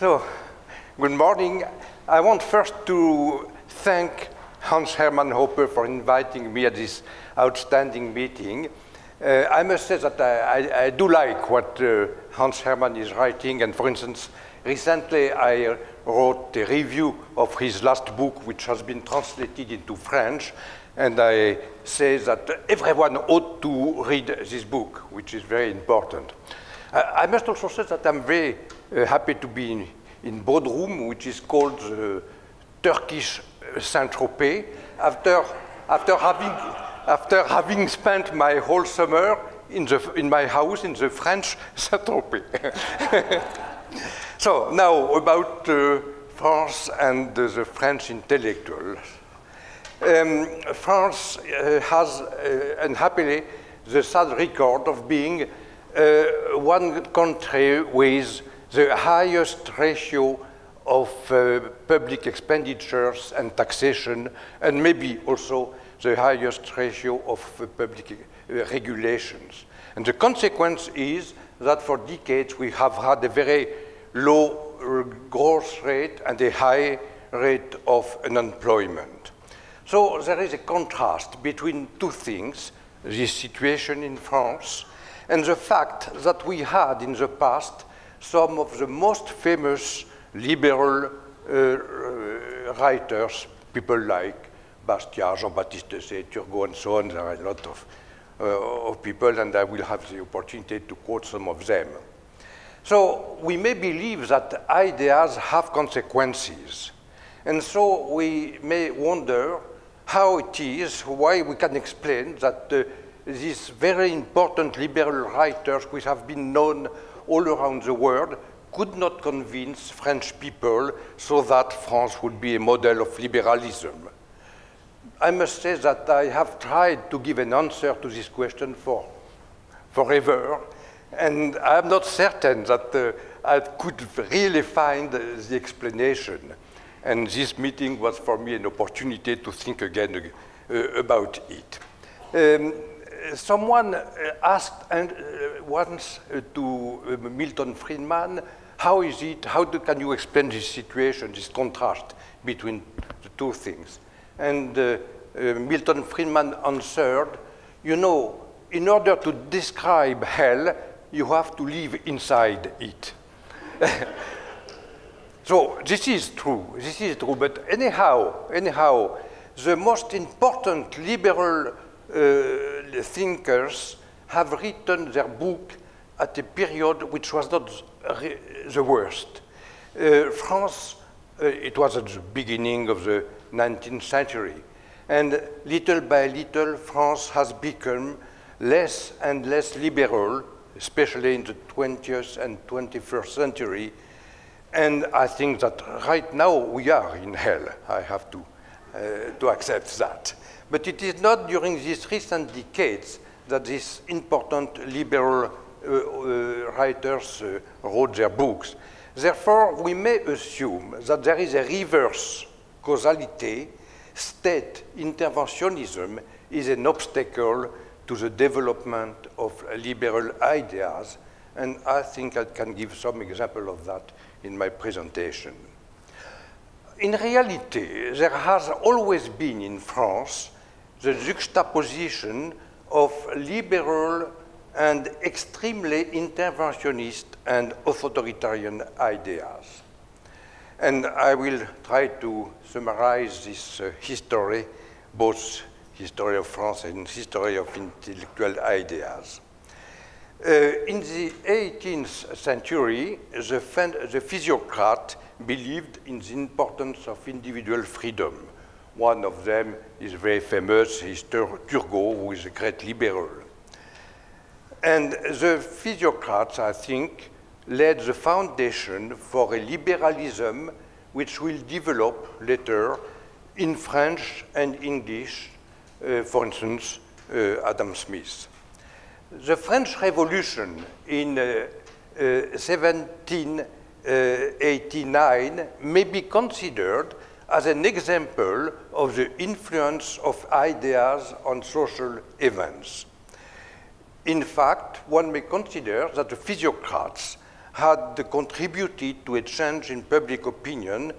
So, good morning. I want first to thank Hans Hermann Hoppe for inviting me at this outstanding meeting. Uh, I must say that I, I, I do like what uh, Hans Hermann is writing, and for instance, recently I wrote a review of his last book, which has been translated into French, and I say that everyone ought to read this book, which is very important. I must also say that I'm very uh, happy to be in, in Bodrum, which is called the Turkish Saint-Tropez, after, after, having, after having spent my whole summer in, the, in my house in the French Saint-Tropez. so now about uh, France and uh, the French intellectuals. Um, France uh, has, uh, unhappily, the sad record of being uh, one country with the highest ratio of uh, public expenditures and taxation, and maybe also the highest ratio of uh, public uh, regulations. And the consequence is that for decades we have had a very low uh, growth rate and a high rate of unemployment. So there is a contrast between two things, this situation in France and the fact that we had in the past some of the most famous liberal uh, uh, writers, people like Bastiat, Jean-Baptiste Say, Turgot, and so on. There are a lot of, uh, of people, and I will have the opportunity to quote some of them. So we may believe that ideas have consequences. And so we may wonder how it is, why we can explain that uh, these very important liberal writers which have been known all around the world could not convince French people so that France would be a model of liberalism. I must say that I have tried to give an answer to this question for forever, and I'm not certain that uh, I could really find the explanation. And this meeting was for me an opportunity to think again uh, about it. Um, someone uh, asked and, uh, once uh, to Milton Friedman, how is it, how do, can you explain this situation, this contrast between the two things? And Milton Friedman answered, you know, in order to describe hell, you have to live inside it. so this is true, this is true, but anyhow, anyhow, the most important liberal uh, thinkers have written their book at a period which was not the worst. Uh, France, uh, it was at the beginning of the 19th century, and little by little, France has become less and less liberal, especially in the 20th and 21st century. And I think that right now we are in hell. I have to, uh, to accept that. But it is not during these recent decades that these important liberal uh, uh, writers uh, wrote their books. Therefore, we may assume that there is a reverse causality. State interventionism is an obstacle to the development of liberal ideas, and I think I can give some example of that in my presentation. In reality, there has always been in France the juxtaposition of liberal and extremely interventionist and authoritarian ideas. And I will try to summarize this uh, history, both history of France and history of intellectual ideas. Uh, in the 18th century, the, the physiocrat believed in the importance of individual freedom one of them is very famous, is Turgot, who is a great liberal. And the physiocrats, I think, laid the foundation for a liberalism which will develop later in French and English, uh, for instance, uh, Adam Smith. The French Revolution in uh, 1789 uh, may be considered as an example of the influence of ideas on social events. In fact, one may consider that the physiocrats had contributed to a change in public opinion,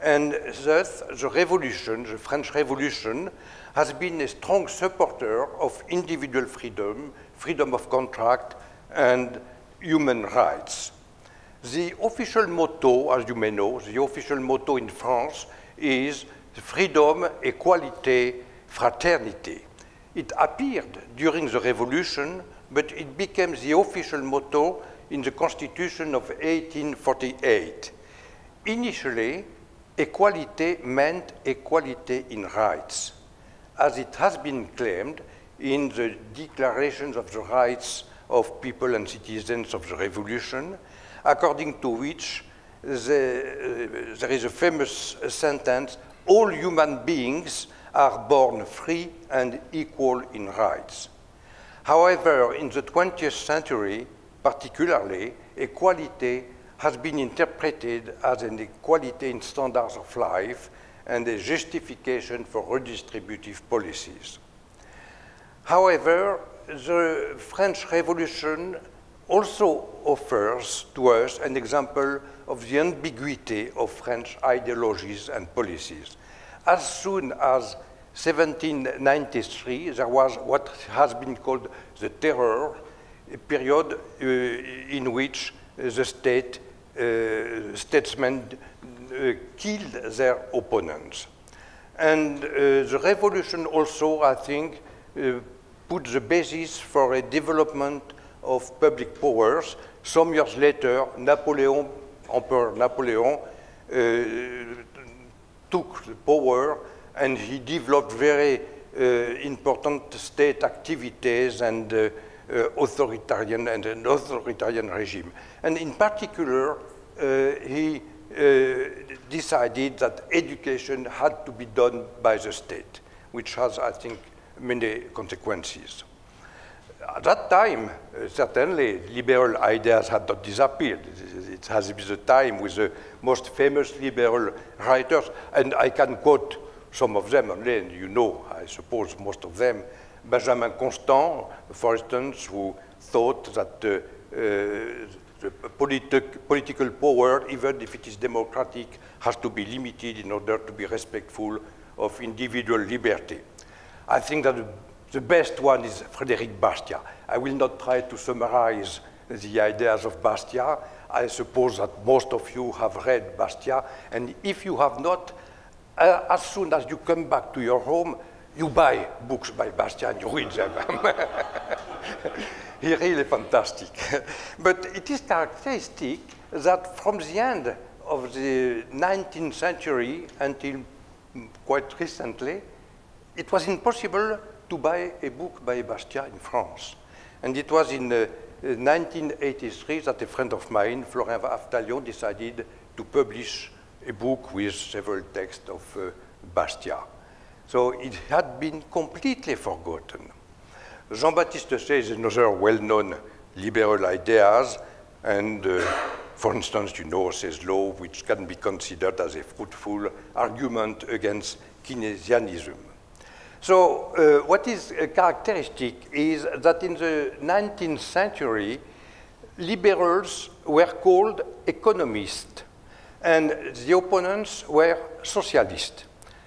and thus the revolution, the French Revolution, has been a strong supporter of individual freedom, freedom of contract, and human rights. The official motto, as you may know, the official motto in France is freedom, equality, fraternity. It appeared during the revolution, but it became the official motto in the Constitution of 1848. Initially, equality meant equality in rights, as it has been claimed in the declarations of the rights of people and citizens of the revolution, according to which the, uh, there is a famous sentence, all human beings are born free and equal in rights. However, in the 20th century, particularly, equality has been interpreted as an equality in standards of life and a justification for redistributive policies. However, the French Revolution also offers to us an example of the ambiguity of French ideologies and policies. As soon as 1793, there was what has been called the terror, period uh, in which the state, uh, statesmen uh, killed their opponents. And uh, the revolution also, I think, uh, put the basis for a development of public powers. Some years later, Napoleon, Emperor Napoleon, uh, took the power and he developed very uh, important state activities and uh, authoritarian and an authoritarian regime. And in particular, he decided that education had to be done by the state, which has, I think, many consequences. At that time, uh, certainly, liberal ideas had not disappeared. It has been the time with the most famous liberal writers, and I can quote some of them and you know, I suppose, most of them. Benjamin Constant, for instance, who thought that uh, uh, the politi political power, even if it is democratic, has to be limited in order to be respectful of individual liberty. I think that the best one is Frédéric Bastiat. I will not try to summarize the ideas of Bastiat. I suppose that most of you have read Bastiat, and if you have not, uh, as soon as you come back to your home, you buy books by Bastiat and you read them. He's really fantastic. but it is characteristic that from the end of the 19th century until quite recently, it was impossible to buy a book by Bastiat in France. And it was in uh, 1983 that a friend of mine, Florent Aftalion, decided to publish a book with several texts of uh, Bastiat. So it had been completely forgotten. Jean-Baptiste Say is another well-known liberal ideas, and uh, for instance, you know Say's law, which can be considered as a fruitful argument against Keynesianism. So uh, what is uh, characteristic is that in the 19th century, liberals were called economists and the opponents were socialists.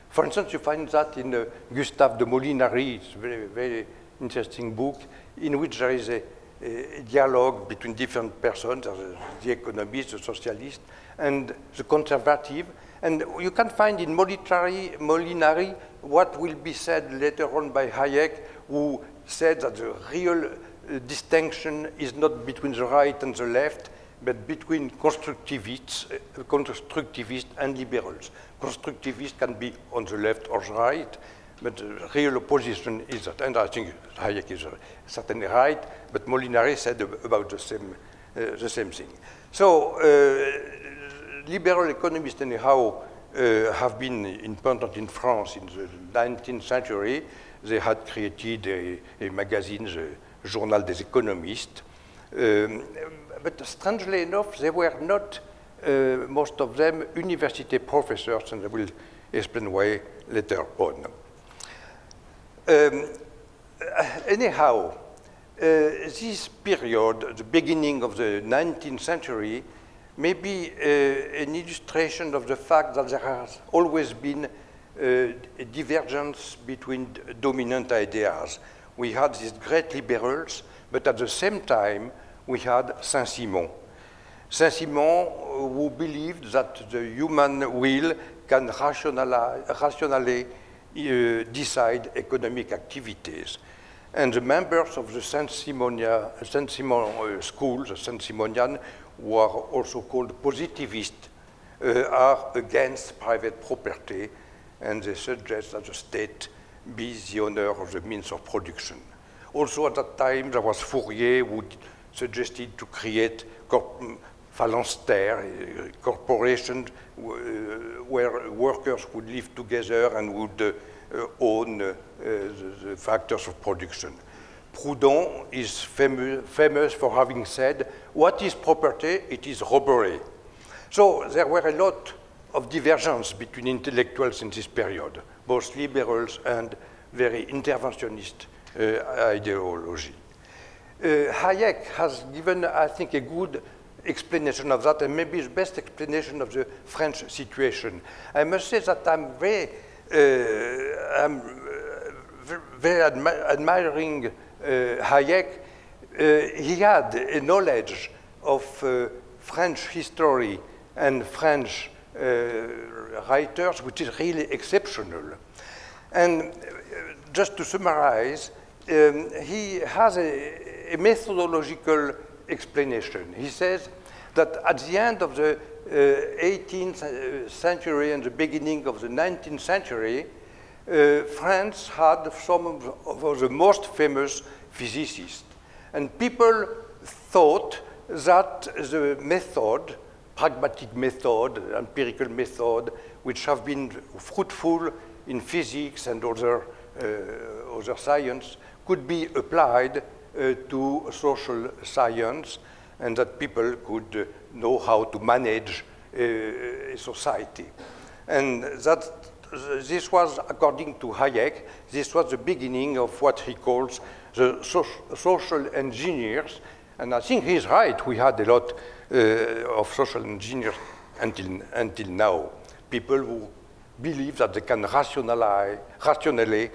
For instance, you find that in uh, Gustave de Molinari, it's a very, very interesting book, in which there is a, a dialogue between different persons, the economist, the socialist, and the conservative. And you can find in Molinari what will be said later on by Hayek, who said that the real uh, distinction is not between the right and the left, but between constructivists, uh, constructivists and liberals. Constructivists can be on the left or the right, but the real opposition is that, and I think Hayek is certainly right, but Molinari said about the same, uh, the same thing. So, uh, liberal economists anyhow uh, have been important in France in the 19th century. They had created a, a magazine, the Journal des Économistes, um, but strangely enough, they were not, uh, most of them, university professors, and I will explain why later on. Um, anyhow, this period, the beginning of the 19th century, may be uh, an illustration of the fact that there has always been uh, a divergence between dominant ideas. We had these great liberals, but at the same time, we had Saint-Simon. Saint-Simon, who believed that the human will can rationally uh, decide economic activities. And the members of the Saint-Simon uh, school, the Saint-Simonian, who are also called positivists, uh, are against private property, and they suggest that the state be the owner of the means of production. Also at that time, there was Fourier who suggested to create phalanstère, uh, corporations uh, where workers would live together and would uh, own the, the, factors of production. Proudhon is famous, famous for having said, what is property? It is robbery. So there were a lot of divergence between intellectuals in this period, both liberals and very interventionist uh, ideology. Uh, Hayek has given, I think, a good explanation of that, and maybe the best explanation of the French situation. I must say that I'm very, uh, I'm uh, very admi admiring Hayek. Uh, he had a knowledge of uh, French history and French writers, which is really exceptional. And just to summarize, um, he has a, a methodological explanation. He says that at the end of the uh, 18th uh, century and the beginning of the 19th century, uh, France had some of, the most famous physicists. And people thought that the method, pragmatic method, empirical method, which have been fruitful in physics and other, uh, other science, could be applied uh, to social science and that people could know how to manage a society. And that this was, according to Hayek, this was the beginning of what he calls the so social engineers. And I think he's right. We had a lot uh, of social engineers until, until now. People who believe that they can rationalize, rationally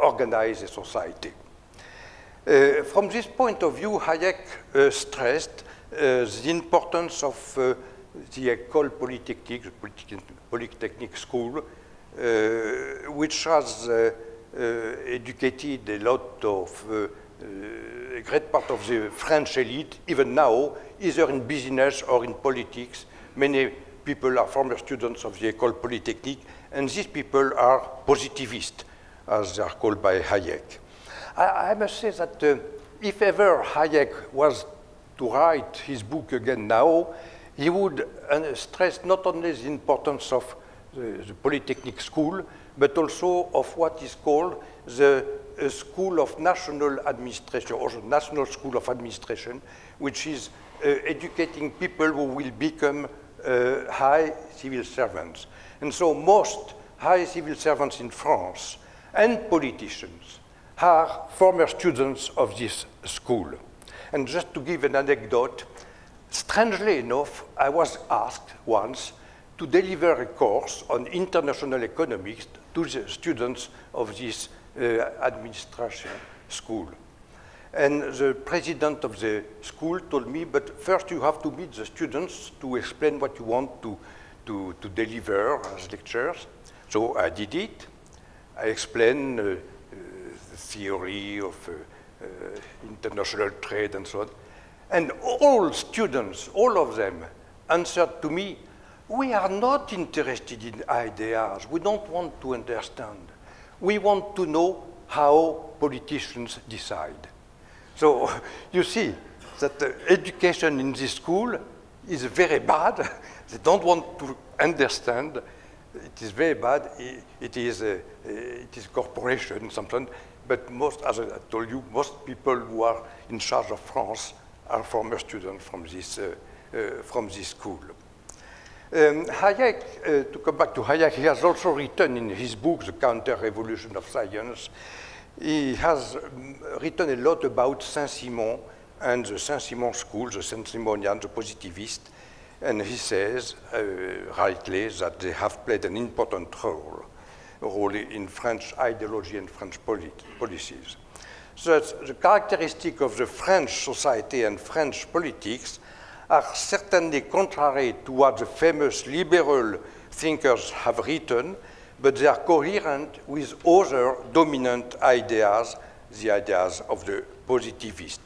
organize a society. Uh, from this point of view, Hayek uh, stressed uh, the importance of uh, the École Polytechnique, the Polytechnic School, uh, which has uh, educated a lot of, a great part of the French elite, even now, either in business or in politics. Many people are former students of the École Polytechnique, and these people are positivists, as they are called by Hayek. I, I must say that uh, if ever Hayek was to write his book again now, he would uh, stress not only the importance of the, the, Polytechnic School, but also of what is called the uh, School of National Administration, or the National School of Administration, which is uh, educating people who will become uh, high civil servants. And so most high civil servants in France and politicians are former students of this school. And just to give an anecdote, strangely enough, I was asked once to deliver a course on international economics to the students of this uh, administration school. And the president of the school told me, but first you have to meet the students to explain what you want to, to, to deliver as lectures. So I did it. I explained uh, theory of uh, uh, international trade and so on. And all students, all of them, answered to me, we are not interested in ideas. We don't want to understand. We want to know how politicians decide. So you see that the education in this school is very bad. they don't want to understand. It is very bad. It is, a, it is corporation, something but most, as I told you, most people who are in charge of France are former students from this, uh, uh, from this school. Um, Hayek, uh, to come back to Hayek, he has also written in his book, The Counter-Revolution of Science, he has written a lot about Saint-Simon and the Saint-Simon school, the Saint-Simonian, the positivist, and he says, uh, rightly, that they have played an important role, role in French ideology and French policies. So the characteristic of the French society and French politics are certainly contrary to what the famous liberal thinkers have written, but they are coherent with other dominant ideas, the ideas of the positivist.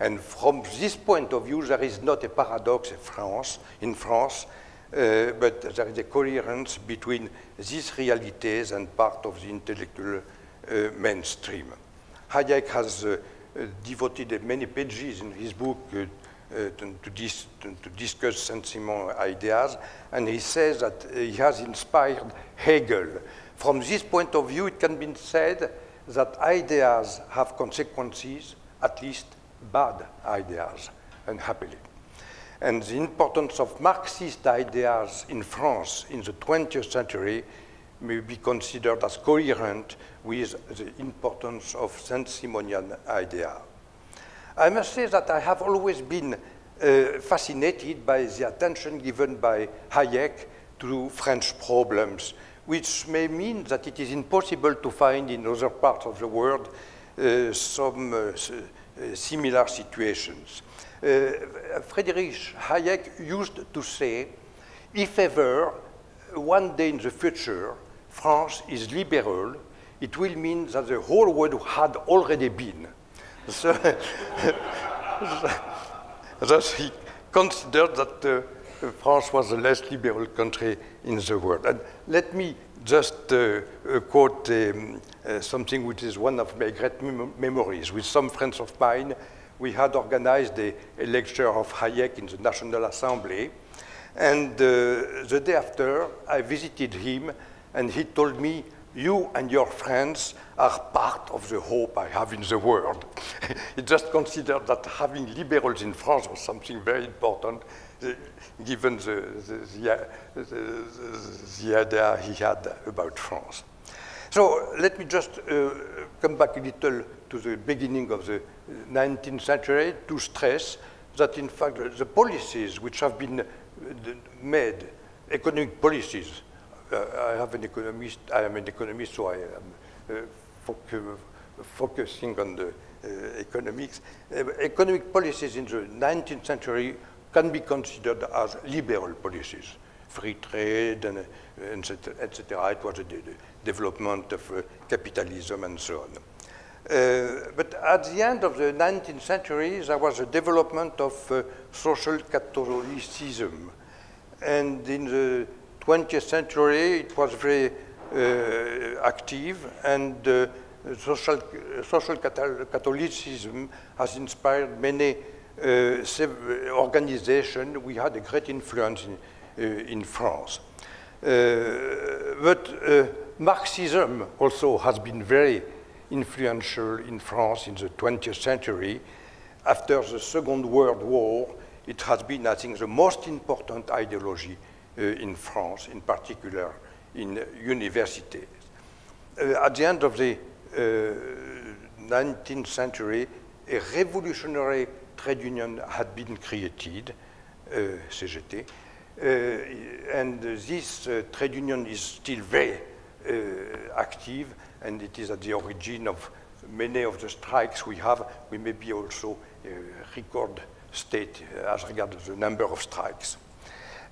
And from this point of view, there is not a paradox in France, in France uh, but there is a coherence between these realities and part of the intellectual uh, mainstream. Hayek has uh, devoted many pages in his book uh, Euh, to, to, dis to, discuss Saint-Simon ideas, and he says that he has inspired Hegel. From this point of view, it can be said that ideas have consequences, at least bad ideas, unhappily. And the importance of Marxist ideas in France in the 20th century may be considered as coherent with the importance of Saint-Simonian idea. I must say that I have always been uh, fascinated by the attention given by Hayek to French problems, which may mean that it is impossible to find in other parts of the world uh, some uh, similar situations. Uh, Friedrich Hayek used to say, if ever one day in the future France is liberal, it will mean that the whole world had already been. So, thus he considered that uh, France was the less liberal country in the world. And let me just uh, quote um, something which is one of my great mem memories. With some friends of mine, we had organized a, a, lecture of Hayek in the National Assembly. And the day after, I visited him, and he told me you and your friends are part of the hope I have in the world. just considered that having liberals in France was something very important, uh, given the, the, the, the, idea he had about France. So let me just uh, come back a little to the beginning of the 19th century to stress that in fact the policies which have been uh, made, economic policies, uh, I have an economist, I am an economist, so I am uh, focusing on the economics. economic policies in the 19th century can be considered as liberal policies. Free trade, and etc. Et it was the, development of uh, capitalism and so on. Uh, but at the end of the 19th century, there was a development of uh, social Catholicism. And in the 20th century, it was very uh, active, and uh, social, social Catholicism has inspired many uh, organizations. We had a great influence in, in France. But Marxism also has been very influential in France in the 20th century. After the Second World War, it has been, I think, the most important ideology in France, in particular in uh, universities. Uh, at the end of the 19th century, a revolutionary trade union had been created, uh, CGT, uh, and this uh, trade union is still very active, and it is at the origin of many of the strikes we have. We may be also a record state as regards the number of strikes.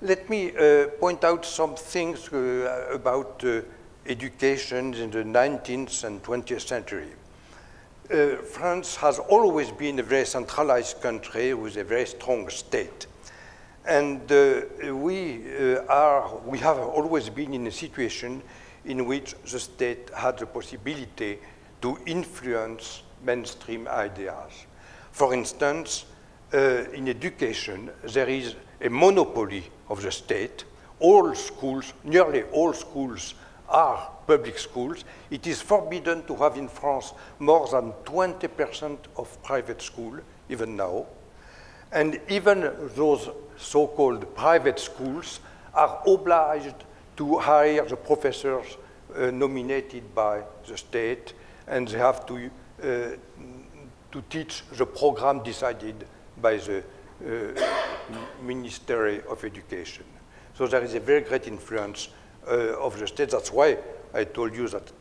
Let me uh, point out some things uh, about uh, education in the 19th and 20th century. Uh, France has always been a very centralized country with a very strong state. And uh, we, uh, are, we have always been in a situation in which the state had the possibility to influence mainstream ideas. For instance, in education, there is a monopoly of the state. All schools, nearly all schools, are public schools. It is forbidden to have in France more than 20% of private school, even now. And even those so-called private schools are obliged to hire the professors uh, nominated by the state, and they have to, uh, to teach the program decided by the Ministry of Education. So there is a very great influence uh, of the state. That's why I told you that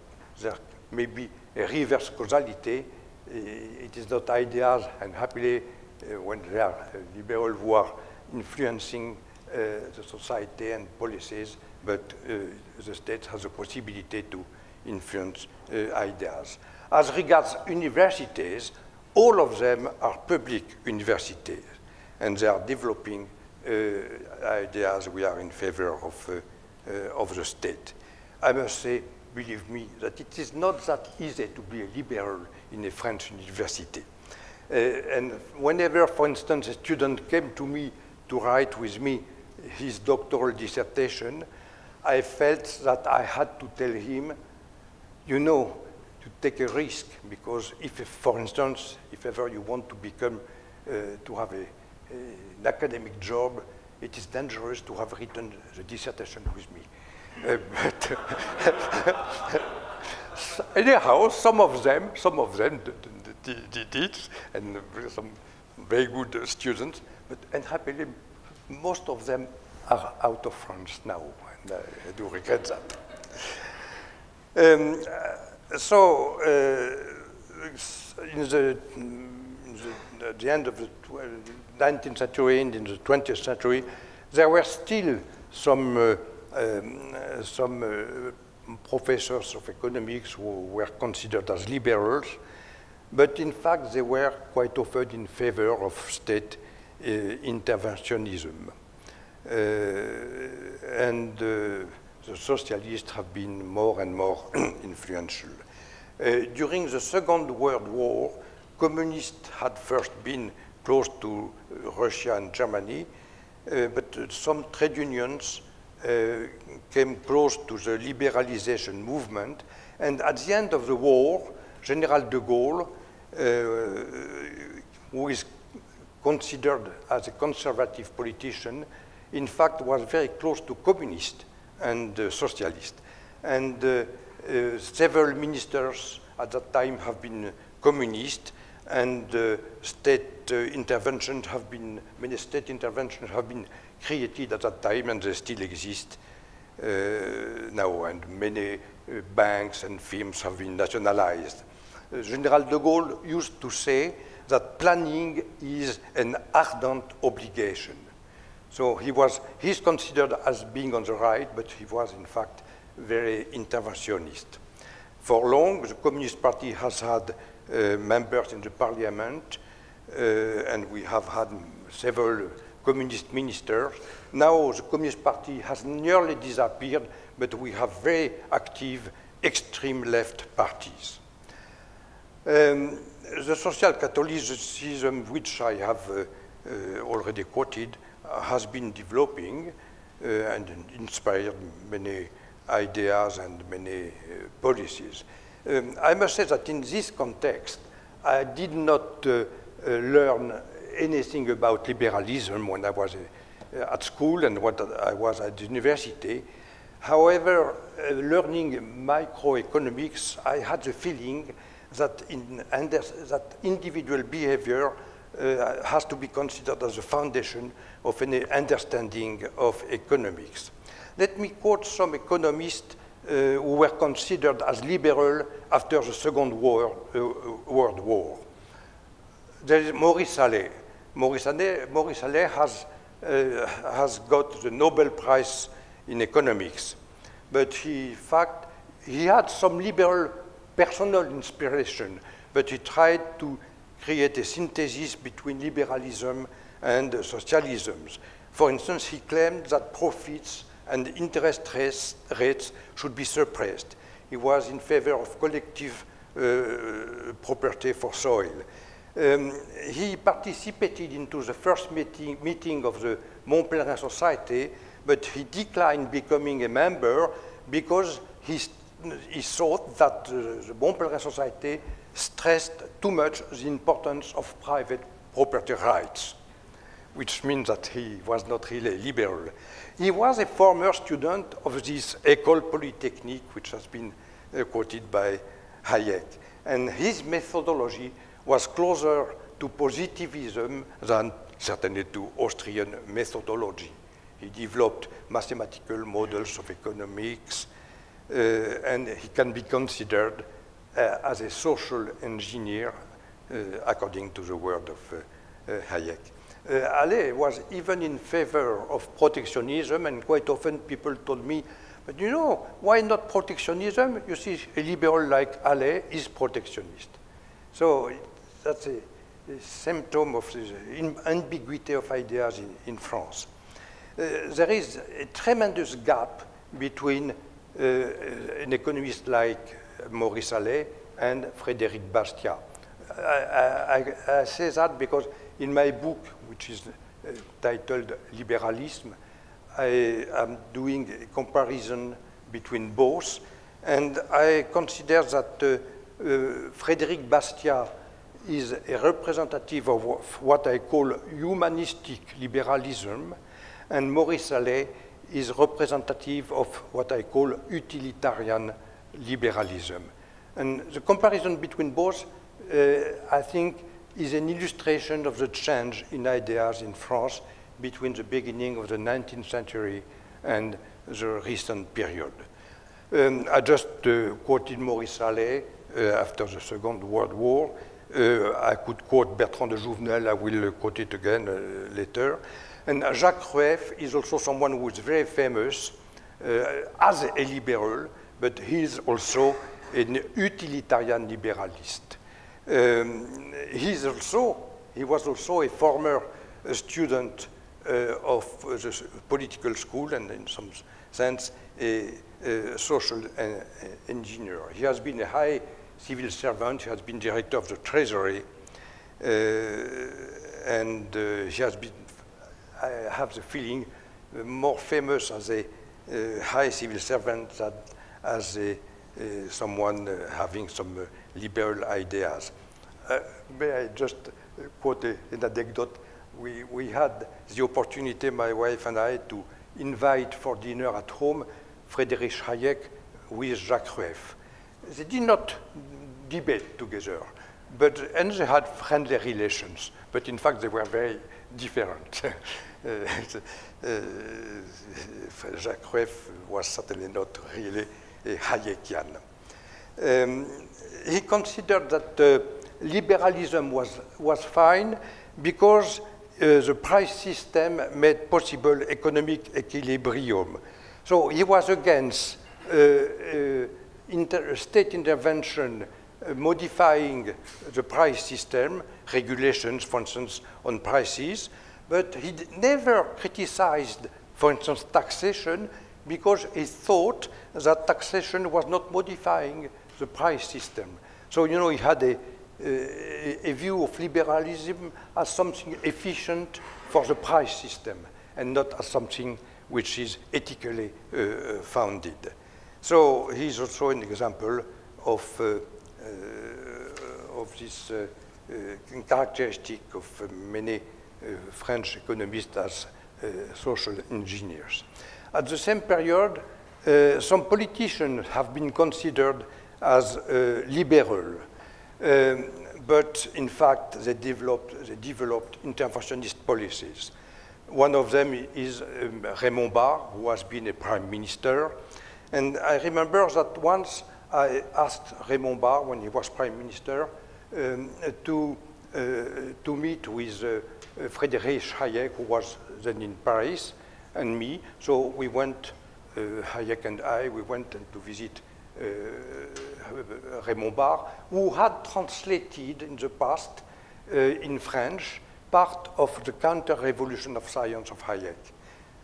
there may be a reverse causality. It is not ideas, and happily, uh, when there are liberal who are influencing uh, the society and policies, but uh, the state has a possibility to influence uh, ideas. As regards universities, all of them are public universities, and they are developing ideas we are in favor of, of the state. I must say, believe me, that it is not that easy to be a liberal in a French university. Uh, and whenever, for instance, a student came to me to write with me his doctoral dissertation, I felt that I had to tell him, you know, to take a risk, because if, for instance, if ever you want to become, uh, to have a, an academic job, it is dangerous to have written the dissertation with me. Uh, but anyhow, some of them, some of them did, it, and some very good students, but unhappily, most of them are out of France now, and I do regret that. Um, so, uh, in the, in the, at the end of the 19th century and in the 20th century, there were still some, uh, um, some uh, professors of economics who were considered as liberals, but in fact they were quite often in favor of state uh, interventionism. Uh, and uh, the socialists have been more and more influential. Uh, during the Second World War, communists had first been close to Russia and Germany, uh, but some trade unions uh, came close to the liberalization movement. And at the end of the war, General de Gaulle, who is considered as a conservative politician, in fact, was very close to communist and uh, socialist. And uh, uh, several ministers at that time have been communist, and uh, state uh, interventions have been, many state interventions have been created at that time, and they still exist uh, now, and many banks and firms have been nationalized. General de Gaulle used to say that planning is an ardent obligation. So he was, he's considered as being on the right, but he was in fact very interventionist. For long, the Communist Party has had members in the parliament, uh, and we have had several communist ministers. Now the Communist Party has nearly disappeared, but we have very active extreme left parties. Um, the social Catholicism, which I have uh, uh already quoted, has been developing uh, and inspired many ideas and many uh, policies. Um, I must say that in this context, I did not uh, learn anything about liberalism when I was at school and when I was at university. However, uh, learning microeconomics, I had the feeling that, in, that individual behavior uh, has to be considered as a foundation of any understanding of economics. Let me quote some economists uh, who were considered as liberal after the Second War, uh, World War. There is Maurice Allais. Maurice Allais, Maurice Allais has, uh, has got the Nobel Prize in economics, but he, in fact, he had some liberal personal inspiration, but he tried to create a synthesis between liberalism and socialisms. For instance, he claimed that profits and interest rates should be suppressed. He was in favor of collective uh, property for soil. Um, he participated into the first meeting, meeting of the Mont Pelerin Society, but he declined becoming a member because he, he thought that uh, the Mont Pelerin Society stressed too much the importance of private property rights, which means that he was not really liberal. He was a former student of this École Polytechnique, which has been uh, quoted by Hayek. And his methodology was closer to positivism than certainly to Austrian methodology. He developed mathematical models of economics, uh, and he can be considered uh, as a social engineer, uh, according to the word of uh, uh, Hayek. Uh, Allais was even in favor of protectionism, and quite often people told me, but you know, why not protectionism? You see, a liberal like Allais is protectionist. So that's a, a symptom of the ambiguity of ideas in, in France. Uh, there is a tremendous gap between uh, an economist like Maurice Allais and Frédéric Bastiat. I, I, I, say that because in my book, which is uh, titled Liberalism, I am doing a comparison between both, and I consider that uh, uh, Frédéric Bastiat is a representative of what I call humanistic liberalism, and Maurice Allais is representative of what I call utilitarian liberalism. And the comparison between both, uh, I think, is an illustration of the change in ideas in France between the beginning of the 19th century and the recent period. Um, I just uh, quoted Maurice Allais uh, after the Second World War. Uh, I could quote Bertrand de Jouvenel, I will quote it again uh, later. And Jacques Rueff is also someone who is very famous uh, as a liberal, but he is also an utilitarian liberalist. Um, he's also, he was also a former uh, student uh, of the Polytechnic school and in some sense a, a social uh, engineer. He has been a high civil servant, he has been director of the treasury, uh, and uh, he has been, I have the feeling, more famous as a high civil servant than as a, someone having some liberal ideas. may I just quote an anecdote we, we had the opportunity, my wife and I, to invite for dinner at home Friedrich Hayek with Jacques Rueff. They did not debate together, but, and they had friendly relations, but in fact they were very different. uh, uh, Jacques Rueff was certainly not really a Hayekian. Um, he considered that uh, liberalism was, was fine because uh, the price system made possible economic equilibrium. So he was against uh, uh, inter state intervention modifying the price system, regulations, for instance, on prices, but he never criticized, for instance, taxation because he thought that taxation was not modifying the price system. So, you know, he had a, a view of liberalism as something efficient for the price system and not as something which is ethically uh, founded. So he's also an example of, uh, uh, of this uh, uh, characteristic of many French economists as social engineers. At the same period, some politicians have been considered as liberal um, but in fact, they developed, they developed interventionist policies. One of them is um, Raymond Barre, who has been a prime minister. And I remember that once I asked Raymond Barre, when he was prime minister, um, to, uh, to meet with uh, Frédéric Hayek, who was then in Paris, and me. So we went, uh, Hayek and I, we went to visit uh, Raymond Barre, who had translated in the past uh, in French part of the counter-revolution of science of Hayek.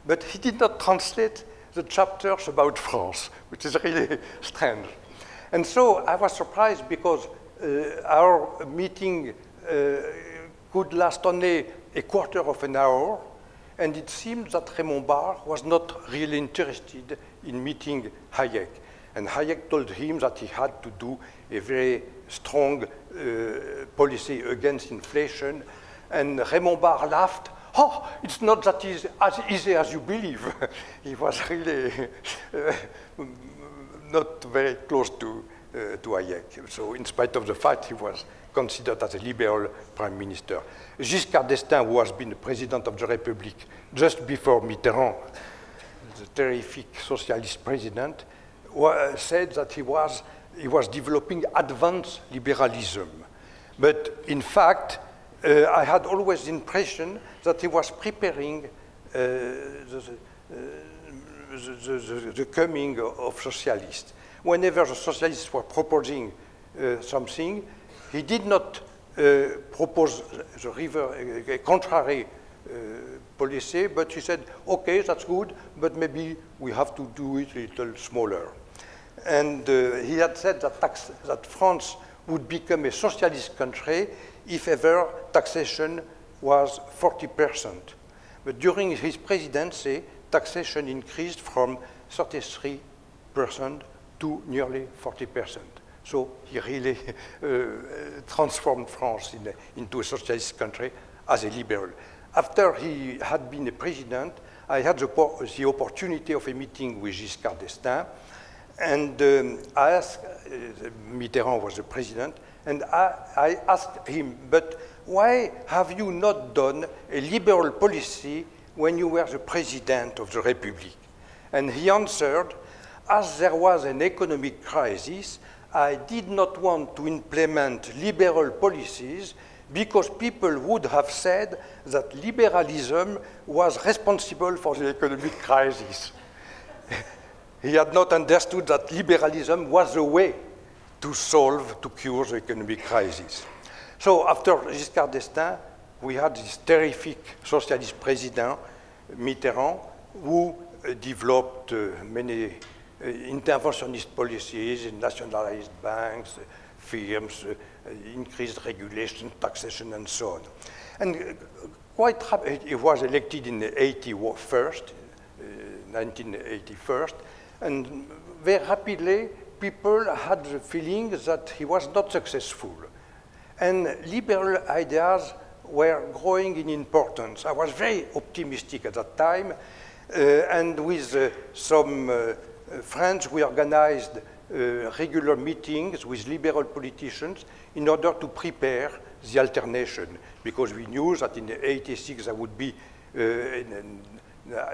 But he did not translate the chapters about France, which is really strange. And so I was surprised because uh, our meeting uh, could last only a quarter of an hour, and it seemed that Raymond Barre was not really interested in meeting Hayek. And Hayek told him that he had to do a very strong uh, policy against inflation. And Raymond Barre laughed. Oh, it's not that easy, as easy as you believe. he was really uh, not very close to, uh, to Hayek. So in spite of the fact he was considered as a liberal prime minister. Giscard d'Estaing, who has been the president of the Republic just before Mitterrand, the terrific socialist president, said that he was, he was developing advanced liberalism. But in fact, uh, I had always the impression that he was preparing uh, the, uh, the, the, the, coming of socialists. Whenever the socialists were proposing uh, something, he did not uh, propose the river, a contrary uh, policy, but he said, okay, that's good, but maybe we have to do it a little smaller. And uh, he had said that, tax, that France would become a socialist country if ever taxation was 40%. But during his presidency, taxation increased from 33% to nearly 40%. So he really uh, transformed France in a, into a socialist country as a liberal. After he had been a president, I had the, the opportunity of a meeting with Giscard d'Estaing, and um, I asked, uh, Mitterrand was the president, and I, I asked him, but why have you not done a liberal policy when you were the president of the Republic? And he answered, as there was an economic crisis, I did not want to implement liberal policies because people would have said that liberalism was responsible for the economic crisis. he had not understood that liberalism was the way to solve, to cure the economic crisis. So after Giscard d'Estaing, we had this terrific socialist president, Mitterrand, who uh, developed uh, many uh, interventionist policies, nationalized banks, firms, uh, increased regulation, taxation, and so on. And quite he was elected in the 81st, 1981, and very rapidly people had the feeling that he was not successful. And liberal ideas were growing in importance. I was very optimistic at that time, uh, and with uh, some uh, friends, we organized regular meetings with liberal politicians in order to prepare the alternation, because we knew that in 86 there would be uh, an, an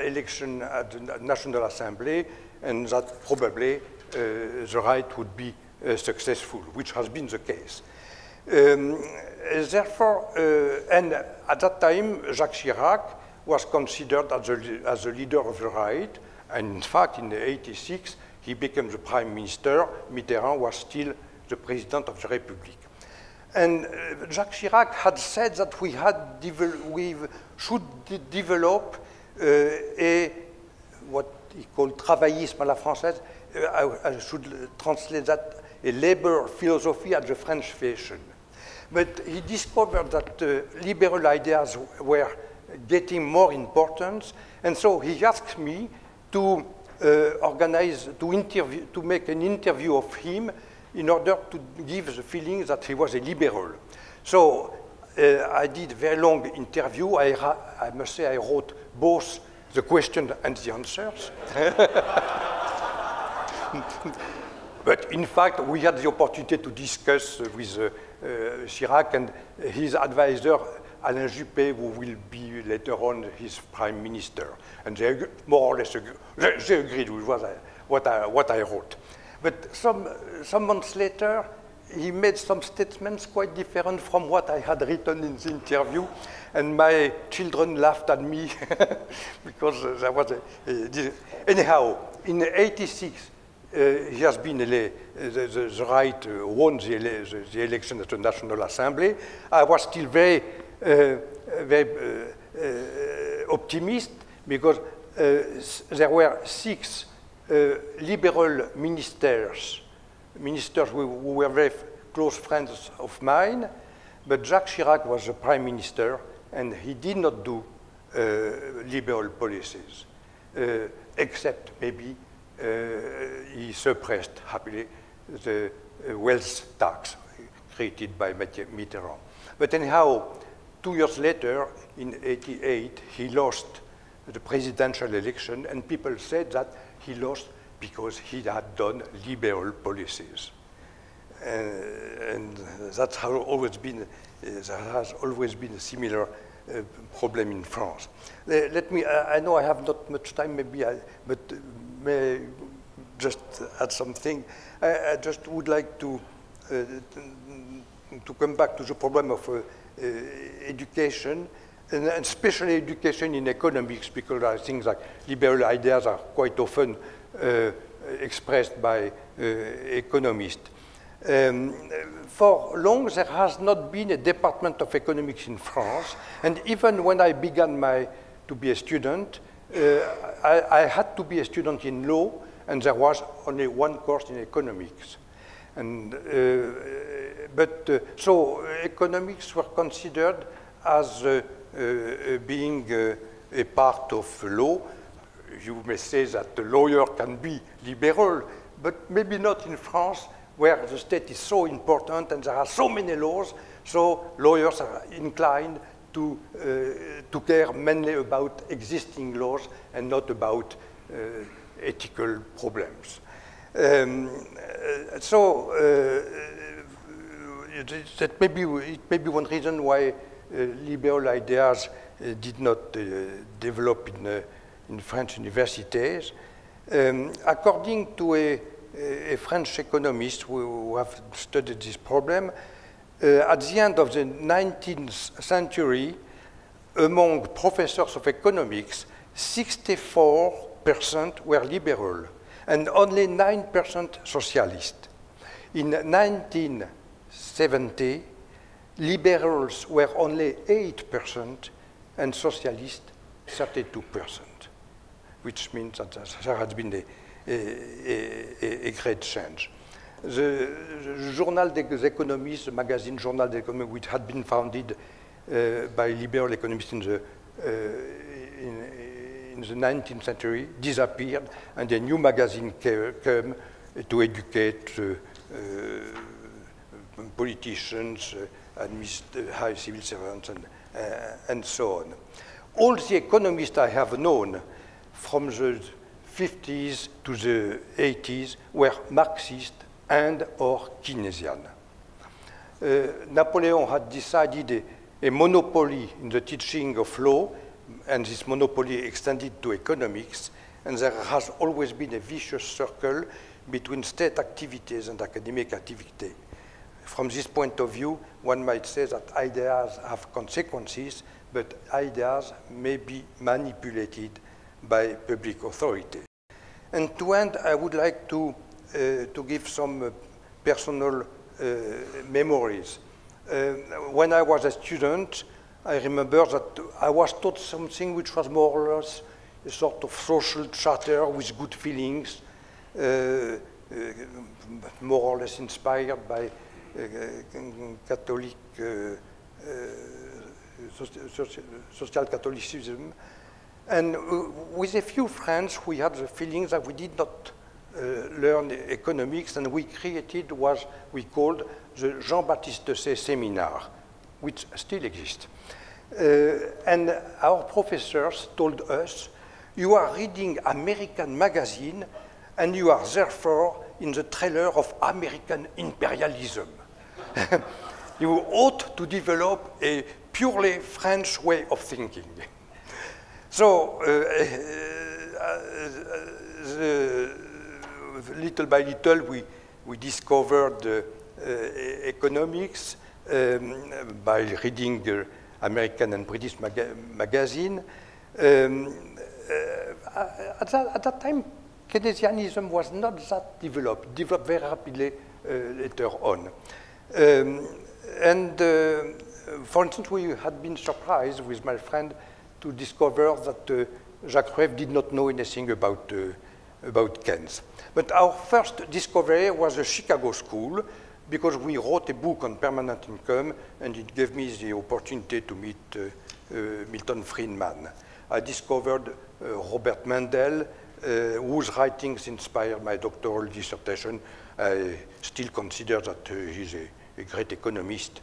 election at the National Assembly, and that probably uh, the right would be uh, successful, which has been the case. Um, therefore, uh, and at that time, Jacques Chirac was considered as the, as the leader of the right, and in fact, in 86, he became the prime minister. Mitterrand was still the president of the Republic. And uh, Jacques Chirac had said that we, had we should de develop uh, a, what he called travaillisme à la française, uh, I, I, should translate that, a labor philosophy at the French fashion. But he discovered that uh, liberal ideas were getting more importance, and so he asked me to uh, organize, to, interview, to make an interview of him in order to give the feeling that he was a liberal. So uh, I did a very long interview. I, I, must say I wrote both the question and the answers. but in fact, we had the opportunity to discuss with uh, uh, Chirac and his advisor Alain Juppé, who will be later on his prime minister. And they more or less agree, they agreed with what I, what I, what I wrote. But some, some months later, he made some statements quite different from what I had written in the interview, and my children laughed at me because there was a, a, anyhow, in 86, uh, he has been the, the, the right uh, won the, the, the, election at the National Assembly. I was still very very uh, uh, optimist because there were six liberal ministers, ministers who, who were very close friends of mine, but Jacques Chirac was the prime minister and he did not do uh, liberal policies, uh, except maybe uh, he suppressed happily the wealth tax created by Mitterrand. But anyhow, two years later, in 88, he lost the presidential election, and people said that he lost because he had done liberal policies. and that has always been, there has always been a similar uh, problem in France. Uh, let me, I, I, know I have not much time, maybe I, but may just add something. I, I just would like to, uh, to come back to the problem of education, and, and, especially education in economics, because I think that liberal ideas are quite often uh, expressed by uh, economists. Um, for long, there has not been a department of economics in France, and even when I began my, to be a student, uh, I, I, had to be a student in law, and there was only one course in economics. And, uh, but uh, so economics were considered as uh, being a part of law. You may say that the lawyer can be liberal, but maybe not in France, where the state is so important and there are so many laws, so lawyers are inclined to, uh, to care mainly about existing laws and not about uh, ethical problems. Um, uh, so uh, that may be, it may be one reason why uh, liberal ideas did not develop in, in French universities. Um, according to a a French economist who, have studied this problem. Uh, at the end of the 19th century, among professors of economics, 64% were liberal and only 9% socialist. In 1970, liberals were only 8% and socialists 32%, which means that there has been a a, a, a great change. The, Journal des Économistes, the magazine Journal des Économistes, which had been founded uh, by liberal economists in the, uh, in, in, the 19th century, disappeared, and a new magazine came to educate uh, uh politicians, uh, high civil servants, and, and so on. All the economists I have known from the 50s to the 80s were Marxist and or Keynesian. Uh, Napoleon had decided a, a, monopoly in the teaching of law, and this monopoly extended to economics, and there has always been a vicious circle between state activities and academic activity. From this point of view, one might say that ideas have consequences, but ideas may be manipulated by public authority. And to end, I would like to, uh, to give some uh, personal uh, memories. Uh, when I was a student, I remember that I was taught something which was more or less a sort of social charter with good feelings, uh, uh, more or less inspired by Catholic social Catholicism. And with a few friends, we had the feeling that we did not uh, learn economics, and we created what we called the Jean-Baptiste Say Seminar, which still exist. Uh, and our professors told us, you are reading American magazine, and you are therefore in the trailer of American imperialism. you ought to develop a purely French way of thinking. So, uh, uh, little by little, we, we discovered uh, economics um, by reading the American and British maga magazine. Um, at, that, at, that, time, Keynesianism was not that developed, developed very rapidly later on. Um, and for instance, we had been surprised with my friend to discover that uh, Jacques Rueff did not know anything about, uh, about Keynes. But our first discovery was a Chicago school because we wrote a book on permanent income and it gave me the opportunity to meet uh, uh, Milton Friedman. I discovered uh, Robert Mundell, uh, whose writings inspired my doctoral dissertation. I still consider that he's a, a, great economist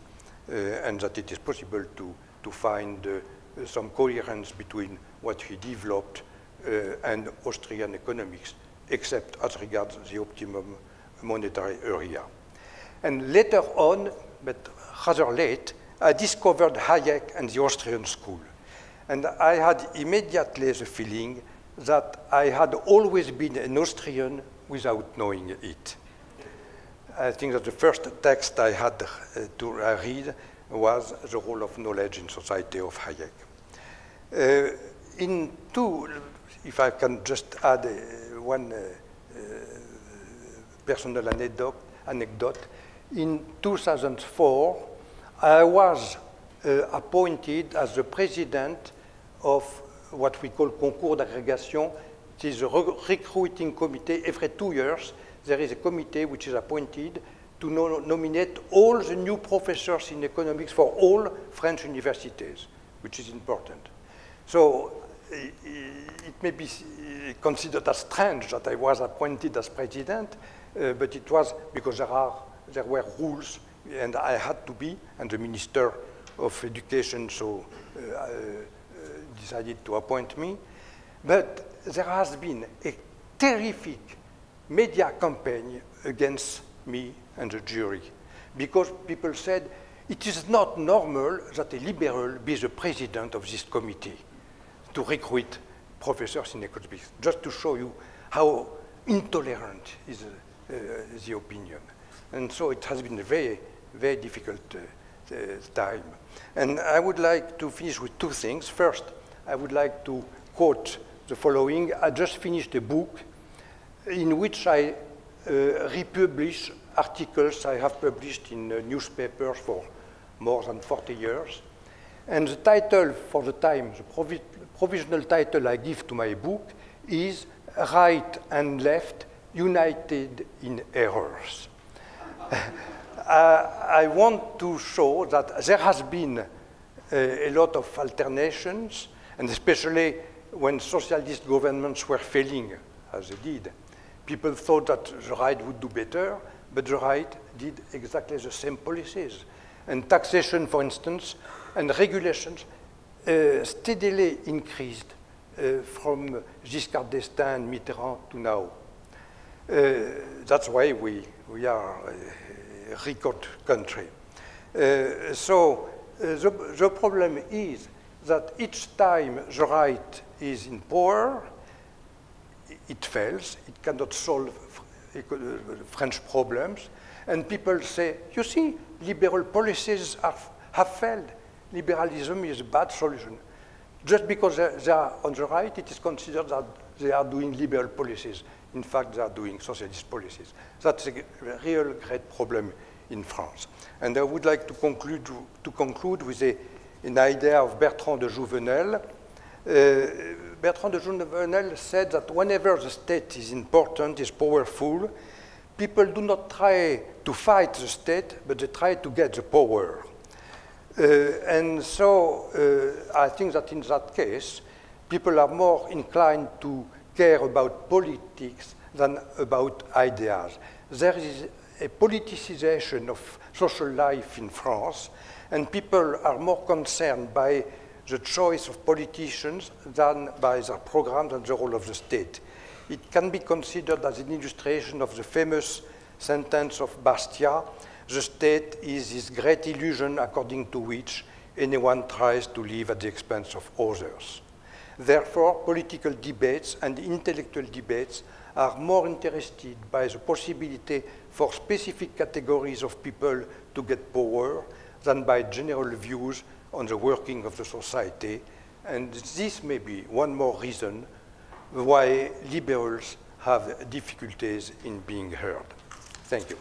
and that it is possible to, to find uh, some coherence between what he developed uh, and Austrian economics, except as regards the optimum monetary area. And later on, but rather late, I discovered Hayek and the Austrian school. And I had immediately the feeling that I had always been an Austrian without knowing it. I think that the first text I had uh, to read was The Role of Knowledge in Society of Hayek. Uh, in two, if I can just add uh, one uh, uh, personal anecdote, anecdote, in 2004, I was uh, appointed as the president of what we call concours d'agrégation. It is a recruiting committee. Every two years, there is a committee which is appointed to no nominate all the new professors in economics for all French universities, which is important. So it may be considered as strange that I was appointed as president, uh, but it was because there, are, there were rules and I had to be, and the Minister of Education so uh, uh, decided to appoint me. But there has been a terrific media campaign against me and the jury because people said it is not normal that a liberal be the president of this committee to recruit professors in economics, just to show you how intolerant is uh, the opinion. And so it has been a very, very difficult uh, uh, time. And I would like to finish with two things. First, I would like to quote the following. I just finished a book in which I uh, republish articles I have published in uh, newspapers for more than 40 years. And the title for the time, the provi provisional title I give to my book is Right and Left United in Errors. uh, I want to show that there has been uh, a lot of alternations, and especially when socialist governments were failing, as they did. People thought that the right would do better, but the right did exactly the same policies. And taxation, for instance, and regulations uh, steadily increased uh, from Giscard d'Estaing and Mitterrand to now. Uh, that's why we, we are a record country. Uh, so uh, the, the problem is that each time the right is in power, it fails, it cannot solve French problems, and people say, you see, liberal policies are, have failed. Liberalism is a bad solution. Just because they are on the right, it is considered that they are doing liberal policies. In fact, they are doing socialist policies. That's a real great problem in France. And I would like to conclude, to conclude with a, an idea of Bertrand de Jouvenel. Uh, Bertrand de Jouvenel said that whenever the state is important, is powerful, people do not try to fight the state, but they try to get the power. Uh, and so uh, I think that in that case, people are more inclined to care about politics than about ideas. There is a politicization of social life in France, and people are more concerned by the choice of politicians than by their programs and the role of the state. It can be considered as an illustration of the famous sentence of Bastiat, the state is this great illusion according to which anyone tries to live at the expense of others. Therefore, political debates and intellectual debates are more interested by the possibility for specific categories of people to get power than by general views on the working of the society. And this may be one more reason why liberals have difficulties in being heard. Thank you.